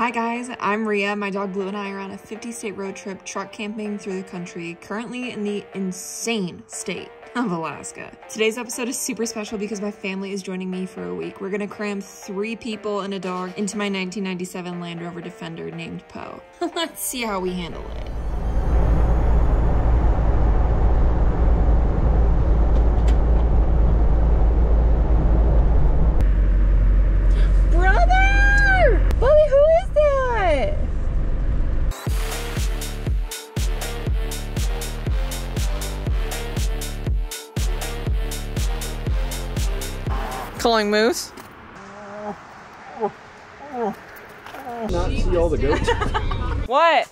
Hi guys, I'm Ria. My dog Blue and I are on a 50 state road trip truck camping through the country, currently in the insane state of Alaska. Today's episode is super special because my family is joining me for a week. We're gonna cram three people and a dog into my 1997 Land Rover Defender named Poe. Let's see how we handle it. Calling moose. Not see all the goats. What?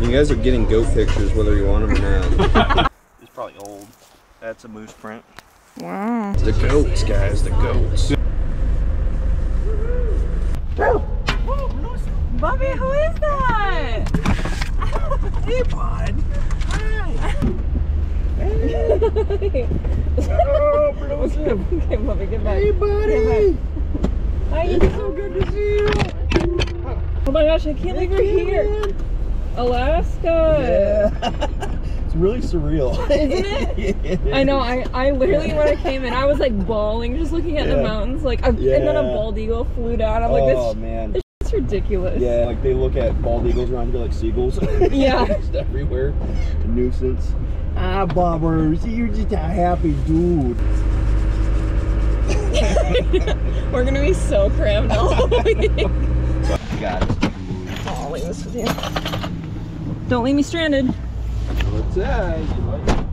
you guys are getting goat pictures whether you want them or not. It's probably old. That's a moose print. Wow. the goats, guys, the goats. Bobby, who is that? Hey, bud. Oh, but it him. Okay, Bobby, get back. Hey, buddy. Hi. It's so good to see you. Oh my gosh, I can't believe you're here. Alaska. it's really surreal. Isn't it? I know. I, I literally when I came in, I was like bawling just looking at the mountains. Like, I, and then a bald eagle flew down. I'm like, oh this man. it's ridiculous. Yeah, like they look at bald eagles around here like seagulls. Yeah. just everywhere. A nuisance. Ah, bobbers, you're just a happy dude. We're gonna be so crammed all week. Got it. I'll leave this with you. Don't leave me stranded. What's that? You like it?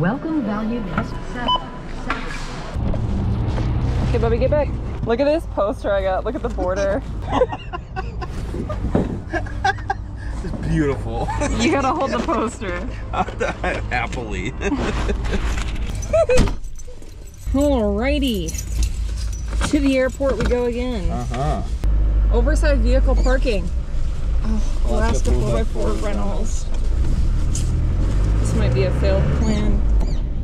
Welcome valued seven. Okay, Bubby, get back. Look at this poster I got. Look at the border. It's beautiful. you gotta hold the poster. Happily. Alrighty. To the airport we go again. Uh-huh. Oversized vehicle parking. Oh, Alaska Alaska 4x4 4x4 rentals. This might be a failed plan.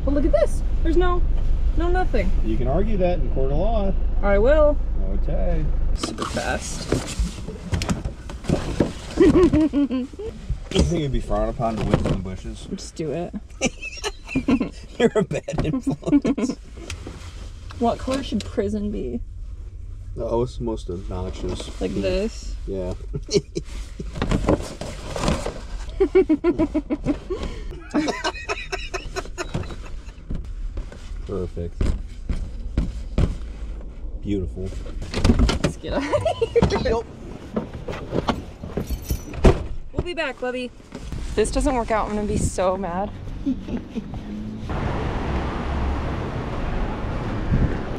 But look at this. There's no, no nothing. You can argue that in court of law. I will. Okay. Super fast. You think it'd be frowned upon to wait in the bushes? Just do it. You're a bad influence. What color should prison be? oh, it's most obnoxious. Like this? Yeah. Perfect. Beautiful. Let's get out of here. We'll be back, Bubby. If this doesn't work out, I'm gonna be so mad. Can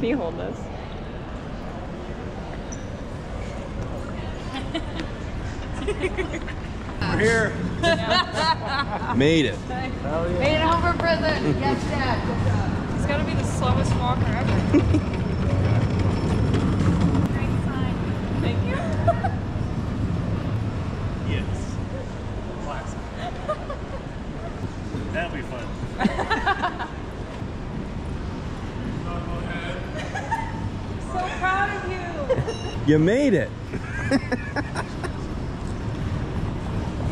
you hold this? We're here. Made it. Made it home from prison. Yes, Dad. It's gotta be the slowest walker ever. Thank you. Yes. Classic. That'll be fun. So proud of you. You made it.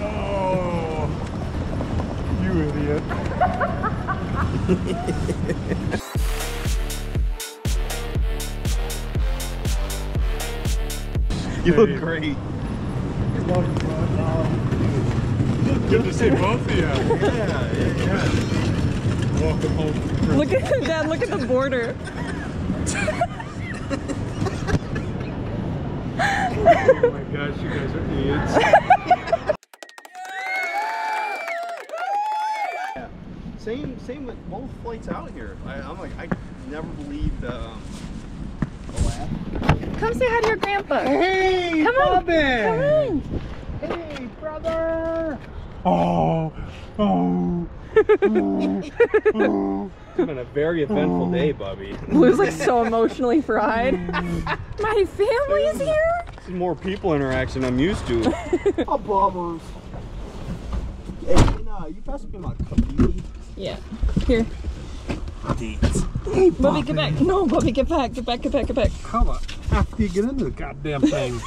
Oh, you idiot. You look great. Good to see both of you. Yeah, yeah, yeah. Welcome home. Look at Dad. Look at the border. Oh my gosh, you guys are idiots. Same, same with both flights out here. I, I'm like, I never believed. Um, Alaska. Come say hi to your grandpa. Hey, Come on. Bobby. Come on. Hey, brother. Oh, oh. It's been a very eventful day, Bubby. Blue's like so emotionally fried. My family's here. This is more people interaction I'm used to. oh, bobbers. Hey, can, uh, you best be my community. Yeah. Here. Deeds. Hey, Bubby, get back. No, Bobby, get back. Get back, get back, get back. How the F do you get into the goddamn thing?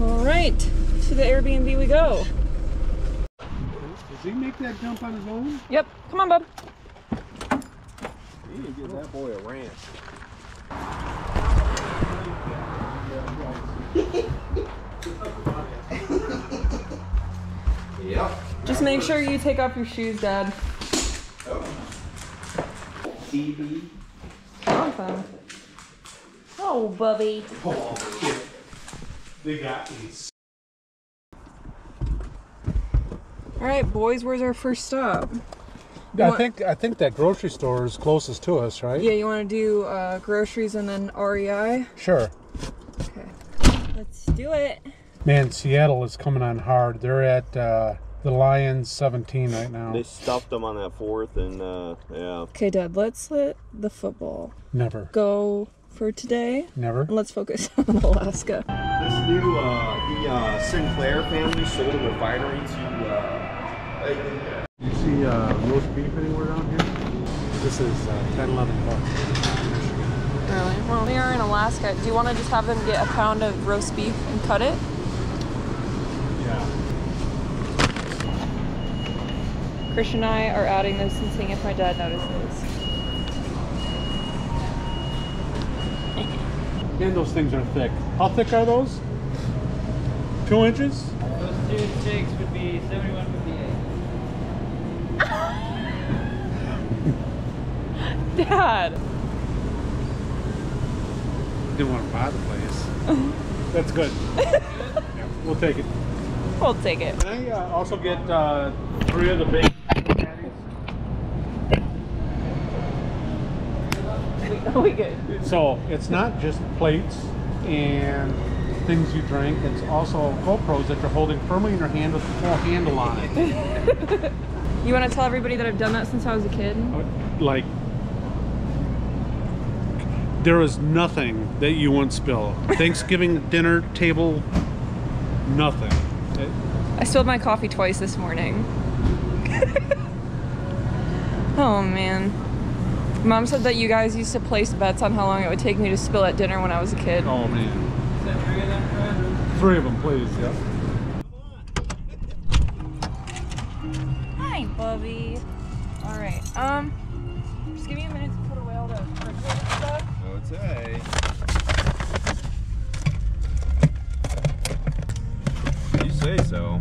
All right. To the Airbnb we go. Does he make that jump on his own? Yep. Come on, bub. You need to give that boy a ranch. yep. Just make sure you take off your shoes, Dad. TV. Awesome. Oh, Bubby. Oh, they got these. All right, boys. Where's our first stop? I want- think I think that grocery store is closest to us, right? Yeah, you want to do uh, groceries and then REI? Sure. Okay. Let's do it. Man, Seattle is coming on hard. They're at uh, the Lions 17 right now. They stuffed them on that fourth, and uh, yeah. Okay, Dad. Let's let the football Never, go for today, never. and let's focus on Alaska. This new, uh, the uh, Sinclair family sold a refinery to. Uh, uh, roast beef anywhere down here? This is uh, 10, 11 bucks. Really? Well, we are in Alaska. Do you want to just have them get a pound of roast beef and cut it? Yeah. Christian and I are adding this and seeing if my dad notices. And those things are thick. How thick are those? Two inches? Those two sticks would be seventy-one fifty-eight. Dad! Didn't want to buy the place. That's good. Yeah, we'll take it. We'll take it. Can I uh, also get uh, three of the big patties? we good. So it's not just plates and things you drink. It's also GoPros that you're holding firmly in your hand with the full handle on it. You want to tell everybody that I've done that since I was a kid? Uh, like there is nothing that you won't spill. Thanksgiving dinner table, nothing. I spilled my coffee twice this morning. oh man. Mom said that you guys used to place bets on how long it would take me to spill at dinner when I was a kid. oh man, Is that three of them, three of them, please. Yep. Hi, Bubby. All right. Um, just give me a minute to put away all the refrigerator stuff. okay. You say so.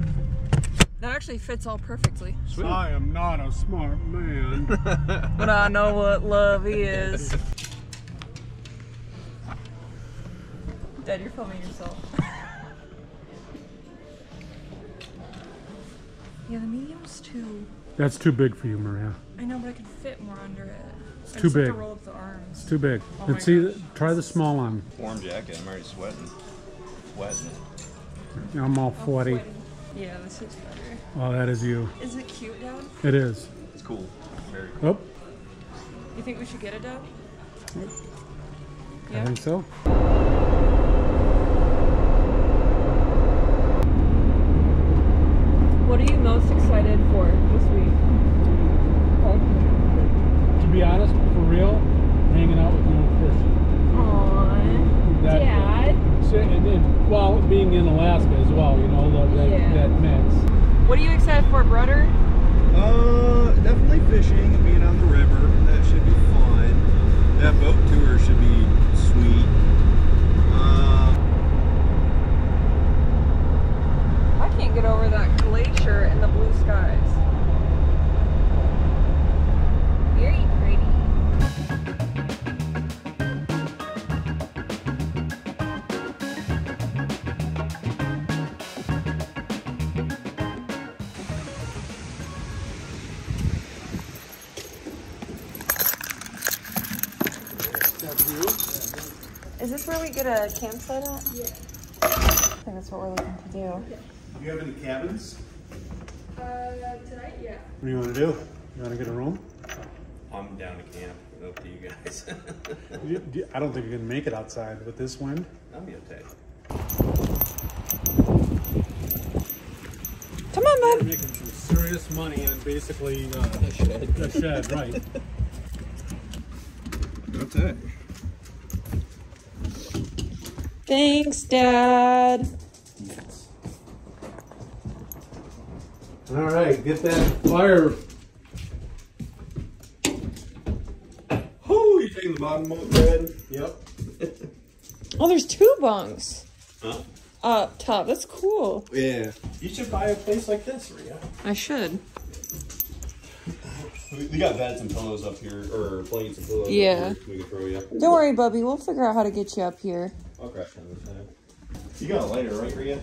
That actually fits all perfectly. I am not a smart man. But I know what love is. Dad, you're filming yourself. yeah, the medium's too. That's too big for you, Maria. I know, but I could fit more under it. It's too big. To roll up the arms. Too big. Oh my Let's see. gosh. Try the small one. Warm jacket. I'm already sweating. Sweating. I'm all sweaty. Yeah, this is better. Oh, that is you. Is it cute, Dad? It is. It's cool. Very cool. Oh, You think we should get it, Dad? I think so. What are you most excited for this week? To be honest, for real, hanging out with you and Christian. Aww. That- Dad. So, and, and, well, being in Alaska Is this where we get a campsite at? Yeah. I think that's what we're looking to do. Do you have any cabins? Uh, tonight, yeah. What do you want to do? You want to get a room? I'm down to camp. Up to you guys. You- you- I don't think you can make it outside with this wind. I'll be okay. Come on, bud. Making some serious money on basically uh, a shed. A shed, right? That's it. Thanks, Dad. All right, get that fire. Oh, you taking the bottom bunk bed? Yep. Oh, there's two bunks. Huh? Up top. That's cool. Yeah. You should buy a place like this, Rhea. I should. We we got beds and pillows up here, or blankets and pillows. up Yeah. here We can throw you. up. Don't worry, Bubby. We'll figure out how to get you up here. I'll crash down this time. You got a lighter, right, Rhea?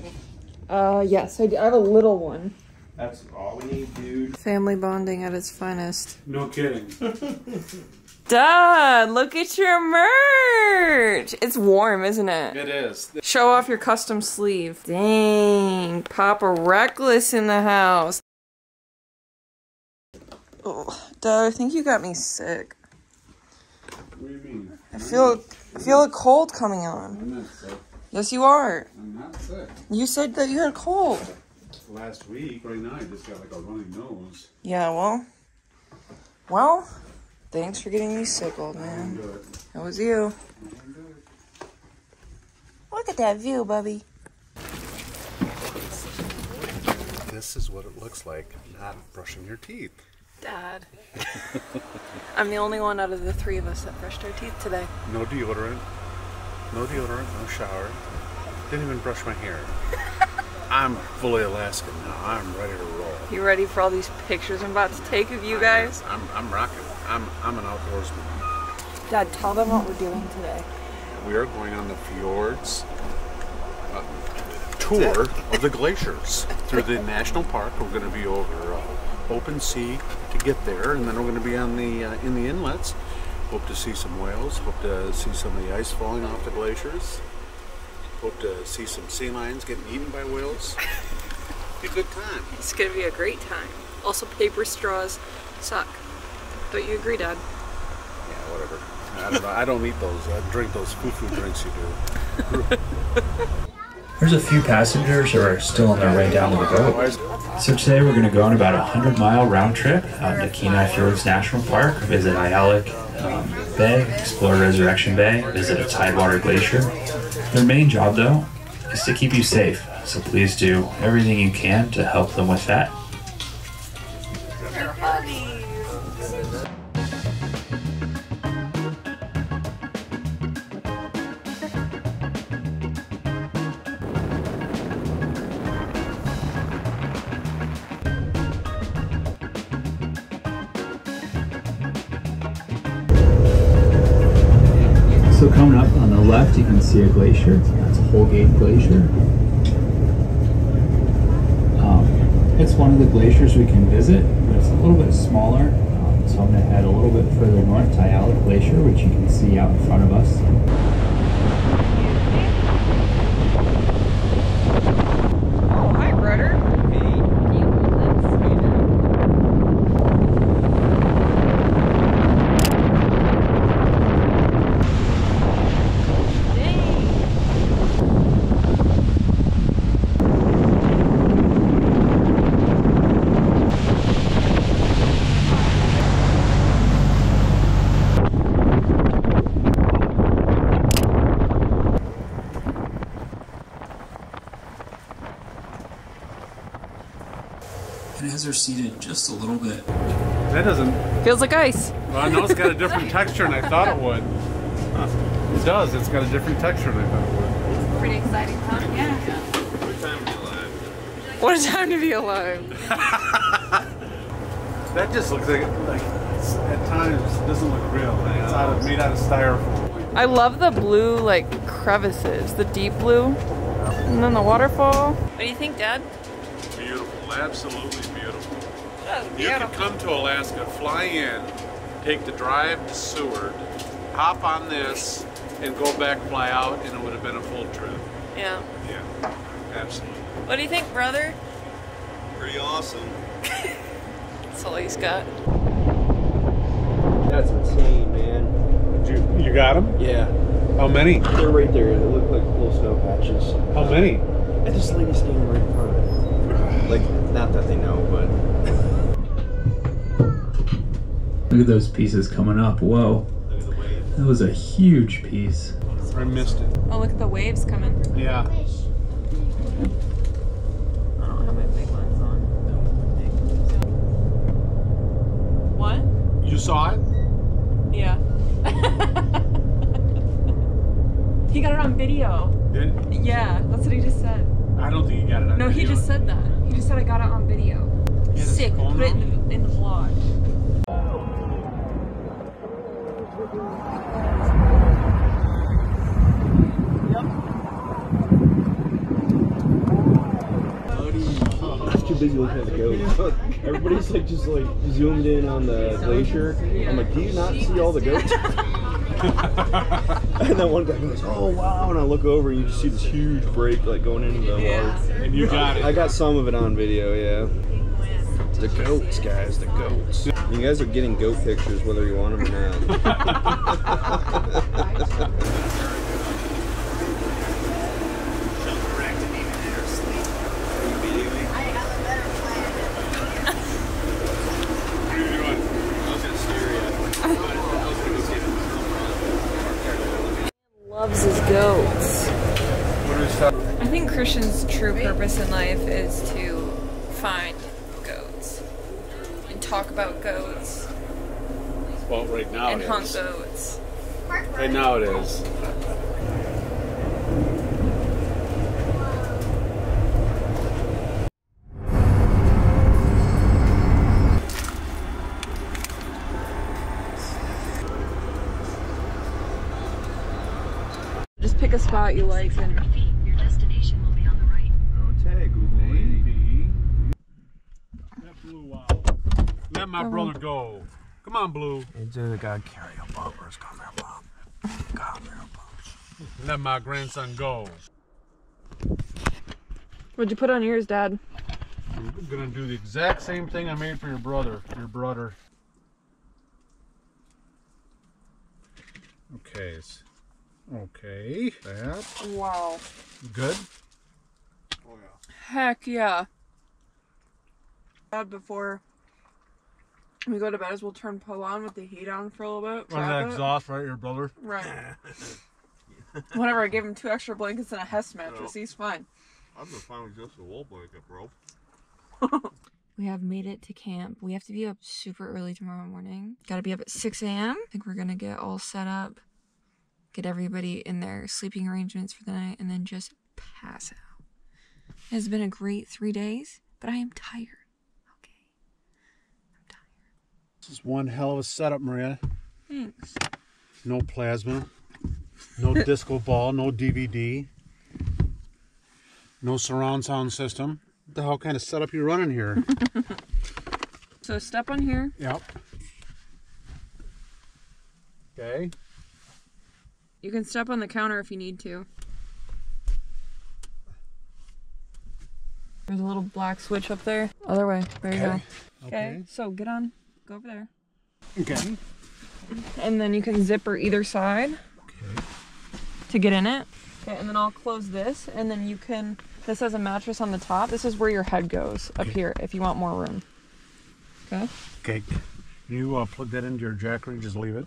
Uh, yes, I, do. I have a little one. That's all we need, dude. Family bonding at its finest. No kidding. Dad, look at your merch. It's warm, isn't it? It is. Show off your custom sleeve. Dang, Papa Reckless in the house. Oh, Dad, I think you got me sick. What do you mean? I feel, I feel a cold coming on. I'm not sick. Yes, you are. I'm not sick. You said that you had a cold. Last week, right now, I just got like a running nose. Yeah, well, well, thanks for getting me sick, old I'm man. good. That was you. I'm good. Look at that view, Bubby. This is what it looks like not brushing your teeth. Dad. I'm the only one out of the three of us that brushed our teeth today. No deodorant, no deodorant, no shower. Didn't even brush my hair. I'm fully Alaskan now. I'm ready to roll. You ready for all these pictures I'm about to take of you guys? I'm, I'm rocking. I'm, I'm an outdoorsman. Dad, tell them what we're doing today. We are going on the fjords uh, tour of the glaciers through the national park. We're going to be over uh, open sea to get there, and then we're going to be on the uh, in the inlets. Hope to see some whales. Hope to see some of the ice falling off the glaciers. Hope to see some sea lions getting eaten by whales. Be a good time. It's gonna be a great time. Also, paper straws suck. Don't you agree, Dad? Yeah, whatever. I don't know. I don't eat those. I drink those foo-foo drinks you do. There's a few passengers who are still on their way down to the boat. So today we're going to go on about a 100 mile round trip out to Kenai Fjords National Park, visit Ayalik um, Bay, explore Resurrection Bay, visit a Tidewater Glacier. Their main job though is to keep you safe, so please do everything you can to help them with that. A glacier. That's Holgate Glacier. Um, it's one of the glaciers we can visit, but it's a little bit smaller. Um, so I'm going to head a little bit further north to Glacier, which you can see out in front of us. Oh, hi, brother. And seated just a little bit That doesn't Feels like ice. Well, I know it's got a different texture than I thought it would. It does. It's got a different texture than I thought it would. Pretty exciting, huh? Yeah. What a time to be alive. That just looks like, like at times doesn't look real. Like it's out of, made out of styrofoam. I love the blue, like, crevices, the deep blue. And then the waterfall. What do you think, Dad? Beautiful, absolutely beautiful. That's You could come to Alaska, fly in, take the drive to Seward, hop on this, and go back, fly out, and it would have been a full trip. Yeah. Yeah, absolutely. What do you think, brother? Pretty awesome. That's all he's got. That's insane, man. You, you got them? Yeah. How many? They're right there. They look like little snow patches. How many? And this lady standing right in front of it. Like, not I know, but Look at those pieces coming up. Whoa. That was a huge piece. I missed it. Oh, look at the waves coming. Yeah. I don't have my big lens on. What? You saw it? Yeah. he got it on video. Did Yeah, that's what he just said. I don't think he got it on No, he just said that. He just said I got it on video. Yeah, Sick. cool. Put it in the, in the vlog. I'm too busy looking at the goats. Everybody's like just like zoomed in on the glacier. I'm like, do you not see all the goats? and then one guy goes, oh wow, and I look over and you just see this huge break like going into the water. And you got it. I got some of it on video, yeah. The goats, guys, the goats. You guys are getting goat pictures whether you want them or not. Loves his goats. I think Christian's true purpose in life is to find goats and talk about goats Well, right now it is. and it hunt is. goats. Right now it is. Just pick a spot you like and Your destination will be on the right. Okay, Google Maybe. Let Blue out. Let my brother go. Come on, Blue. Into the carry a bumpers, come here, Bob. Come here, Bob. Let my grandson go. What'd you put on yours, Dad? I'm gonna do the exact same thing I made for your brother. Your brother. Okay. Okay. That. Wow. Good. Oh, yeah. Heck yeah. Dad, before we go to bed, as we'll turn Poe on with the heat on for a little bit. Run that exhaust right, your brother. Right. Whatever, I gave him two extra blankets and a Hest mattress. He's fine. I'm been fine with just a wool blanket, bro. We have made it to camp. We have to be up super early tomorrow morning. Got to be up at 6 a.m. I think we're going to get all set up, get everybody in their sleeping arrangements for the night, and then just pass out. It has been a great three days, but I am tired. Okay. I'm tired. This is one hell of a setup, Maria. Thanks. No plasma, no disco ball, no DVD, no surround sound system. What the hell kind of setup you running here? So step on here. yep. Okay. You can step on the counter if you need to. There's a little black switch up there. Other way. There you go. Okay. So get on. Go over there. Okay. And then you can zipper either side Okay. to get in it. Okay, and then I'll close this, and then you can. This has a mattress on the top. This is where your head goes up here if you want more room. Okay. Okay. You uh, plug that into your jack you just leave it?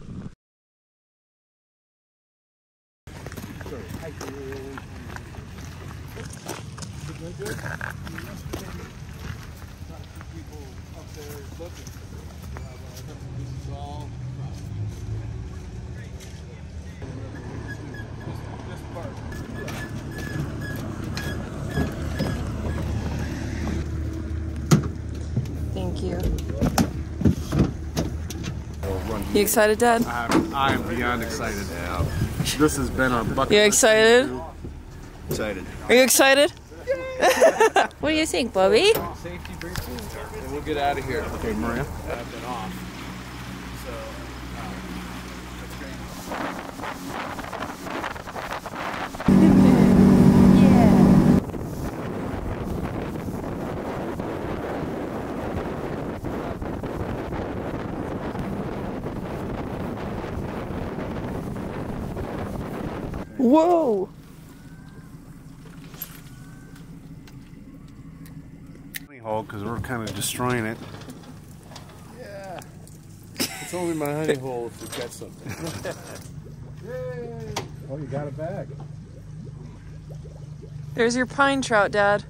Thank you. You excited, Dad? I'm, I'm beyond excited. Yeah. This has been a bucket. You excited? thing to do. Excited. Are you excited? what do you think, Bobby? Safety briefing, and we'll get out of here. Okay, Maria. I've been off. So, um, that's great. Whoa! Honey hole because we're kind of destroying it. Yeah. It's only my honey hole if you catch something. Oh, you got it back. There's your pine trout, Dad.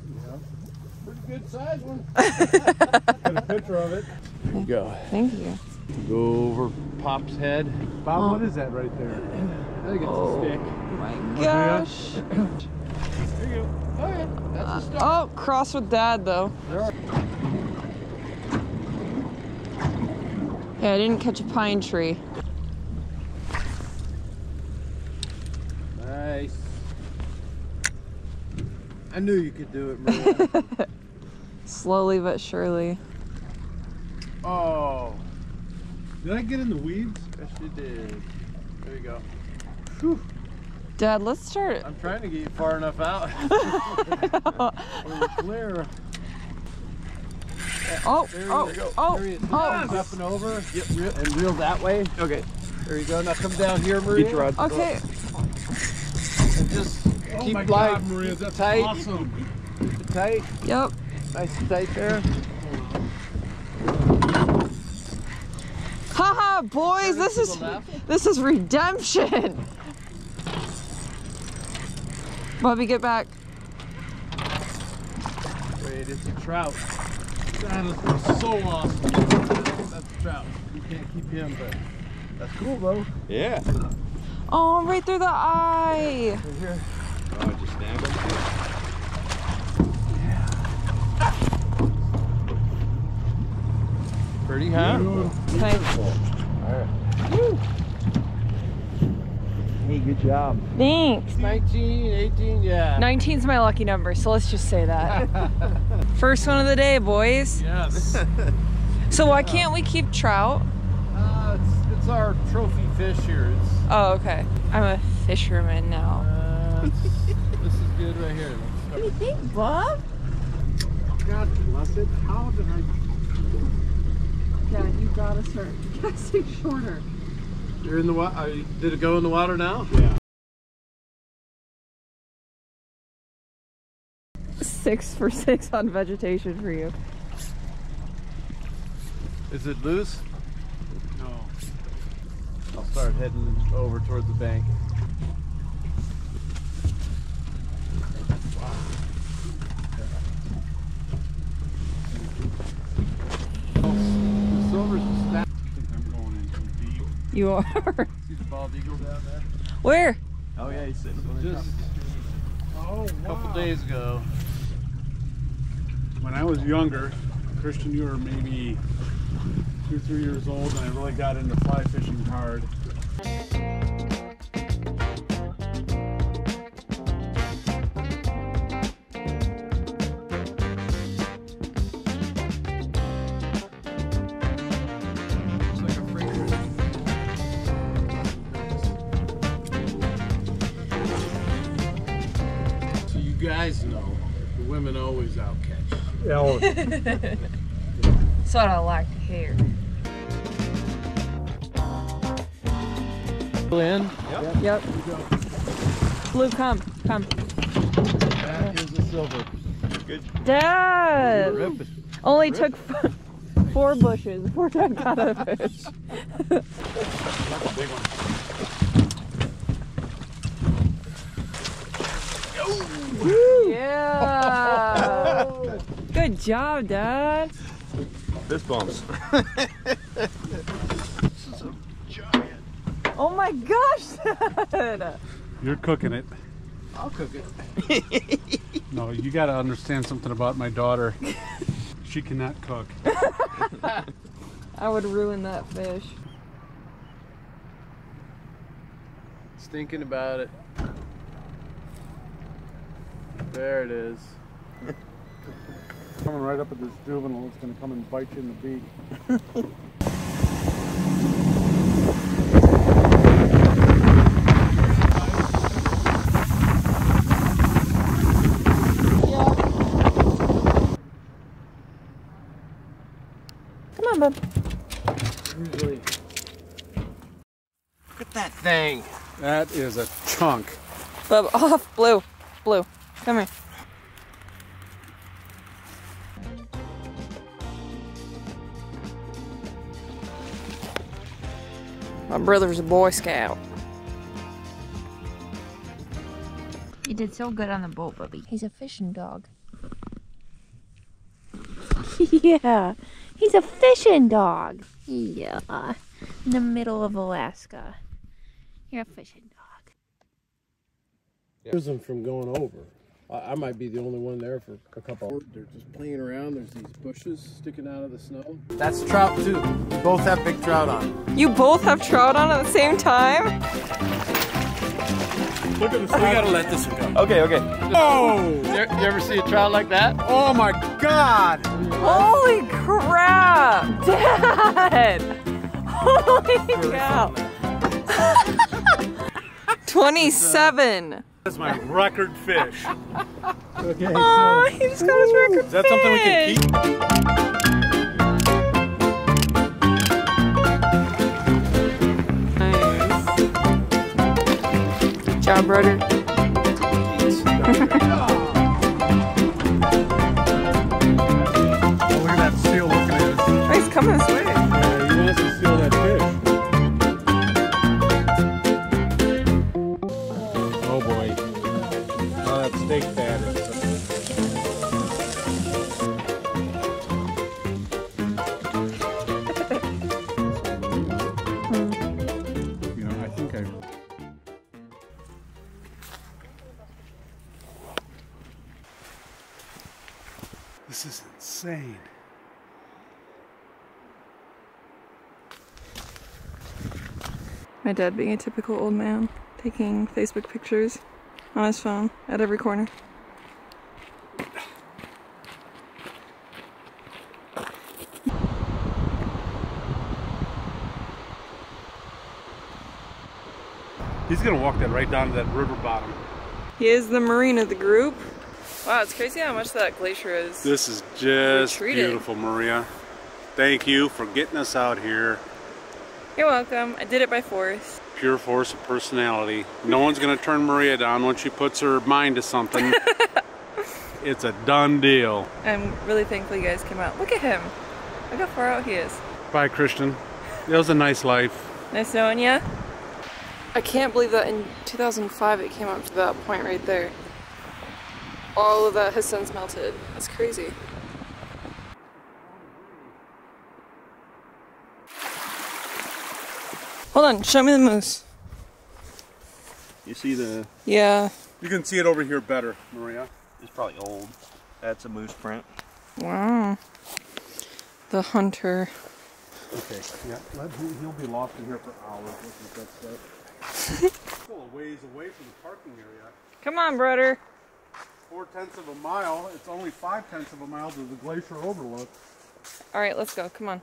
Pretty good size one. Got a picture of it. There you go. Thank you. Go over Pop's head. Bob, Oh. what is that right there? I think it's Oh. a stick. My gosh. There you go. Oh. That's a uh, stick. Oh, cross with Dad though. Yeah, I didn't catch a pine tree. Nice. I knew you could do it. Slowly but surely. oh. Did I get in the weeds? Yes, you did. There you go. Whew. Dad, let's start. I'm trying to get you far enough out. Where it's clear. Oh, There oh, you go. oh, There you- oh. Up and over. Get real, and reel that way. Okay. There you go. Now come down here, Maria. Get your rod. Okay. And just oh keep my light. God, Maria, Keep that's tight. awesome. Keep it tight. Yep. Nice and tight there. Haha, boys, this is this is redemption. Bobby, get back. Wait, it's a trout. That is so awesome. That's a trout. You can't keep him, but that's cool though. Yeah. Oh, right through the eye. Right here. Oh, just snag them. Pretty, huh? Can I- Hey, good job. Thanks. 19, 18, yeah. 19's my lucky number, so let's just say that. First one of the day, boys. Yes. So why can't we keep trout? Uh, it's, it's our trophy fish here. It's, Oh, okay. I'm a fisherman now. uh, this is good right here. What do you think, Bob? God bless it. How did I? Yeah, you gotta start casting shorter. You're in the water. Did it go in the water now? Yeah. Six for six on vegetation for you. Is it loose? No. I'll start heading over towards the bank. The silver's I stacked. think I'm going in too deep. You are. See the bald eagle down there? Where? Oh yeah, he's sitting. Just Oh, a couple oh, days ago. When I was younger, Christian, you were maybe two, three years old, and I really got into fly fishing hard. Outcatch. what I like to hear. In. Yep. Blue, come, come. That is a silver. Dad! Rip. Only took f- four bushes before I got a fish. Yeah! Good job, Dad. Fist bumps. This is a giant. Oh my gosh, Dad! You're cooking it. I'll cook it. No, you got to understand something about my daughter. She cannot cook. I would ruin that fish. Just thinking about it. There it is. Coming right up at this juvenile, it's going to come and bite you in the beak. Come on, bub. Usually. Look at that thing. That is a chunk. Bub, off. Oh, blue. Blue. Come here. My brother's a Boy Scout. You did so good on the boat, Bubby. He's a fishing dog. yeah, he's a fishing dog. Yeah, in the middle of Alaska. You're a fishing dog. Here's them from going over. I, I might be the only one there for a couple. They're just playing around. There's these bushes sticking out of the snow. That's trout too. We both have big trout on. You both have trout on at the same time? Look at the We gotta let this one go. Okay, okay. Oh! You, you ever see a trout like that? Oh my God! Holy crap! Dad! Holy cow! 27! That's my record fish. Okay, Oh, he just got his record Is that something we can keep? Nice. Job, brother. Dad being a typical old man, taking Facebook pictures on his phone at every corner. He's gonna walk that right down to that river bottom. He is the marine of the group. Wow, it's crazy how much that glacier is. This is just Retreated. beautiful, Maria. Thank you for getting us out here. You're welcome. I did it by force. Pure force of personality. No one's gonna turn Maria down once she puts her mind to something. it's a done deal. I'm really thankful you guys came out. Look at him. Look how far out he is. Bye, Christian. It was a nice life. Nice knowing ya. I can't believe that in 2005 it came up to that point right there. All of that has since melted. That's crazy. Hold on, show me the moose. You see the? Yeah. You can see it over here better, Maria. It's probably old. That's a moose print. Wow. The hunter. Okay, yeah, he- he'll be lost in here for hours looking at that stuff. Still a ways away from the parking area. Come on, brother. Four tenths of a mile. It's only five tenths of a mile to the glacier overlook. All right, let's go. Come on.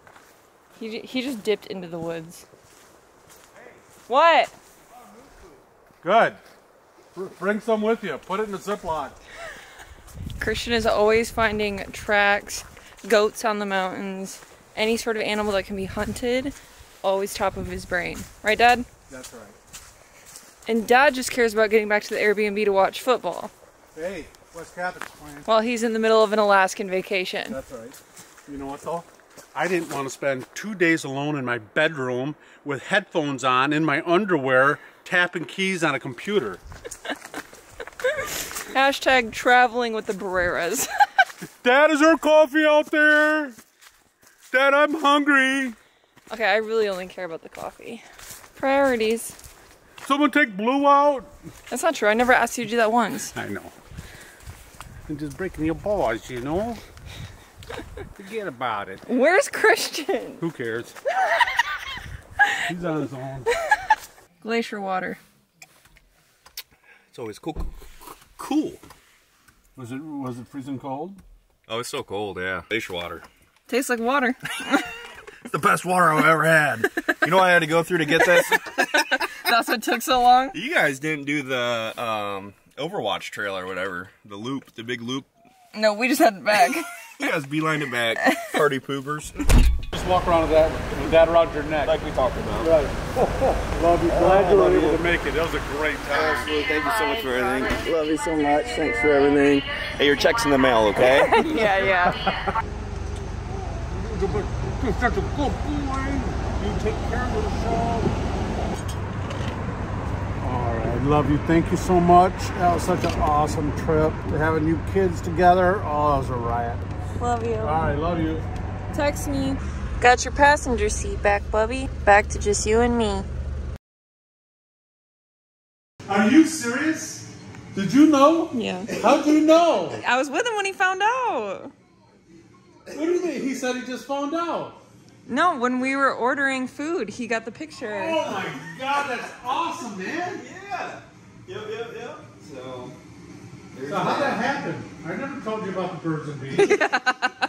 He, he just dipped into the woods. What? Good. Bring some with you. Put it in a Ziploc. Christian is always finding tracks, goats on the mountains, any sort of animal that can be hunted, always top of his brain. Right, Dad? That's right. And Dad just cares about getting back to the Airbnb to watch football Hey, West Catholic's playing. while he's in the middle of an Alaskan vacation. That's right. You know what though? I didn't want to spend two days alone in my bedroom with headphones on in my underwear tapping keys on a computer. Hashtag traveling with the Barreras. Dad, is there coffee out there? Dad, I'm hungry. okay, I really only care about the coffee. Priorities. Someone take Blue out. That's not true. I never asked you to do that once. I know. I'm just breaking your balls, you know? Forget about it. Where's Christian? Who cares? He's on his own. Glacier water. It's always cool. Cool. Was it was it freezing cold? Oh, it's so cold. Yeah. Glacier water. Tastes like water. It's the best water I've ever had. you know what I had to go through to get this? That's what took so long. you guys didn't do the um, Overwatch trail or whatever. The loop, the big loop. No, we just had it back. You guys beelined it back. Party poopers. Just walk around with that with that around your neck. Like we talked about. Right. Love you. Glad you were able to make it. That was a great time. Absolutely. Thank you so much for everything. Love you so much. Thanks for everything. Hey, your check's in the mail, okay? yeah, yeah. You're such a good boy. You take care of yourself. I love you. Thank you so much. That was such an awesome trip. Having you kids together, oh, that was a riot. Love you. All right, love you. Text me. Got your passenger seat back, Bubby. Back to just you and me. Are you serious? Did you know? Yeah. How'd you know? I was with him when he found out. What do you mean? He said he just found out. No, when we were ordering food, he got the picture. Oh my god, that's awesome, man. Yeah. Yep, yep, yep. So. So how'd that that. I never told you about the birds and bees.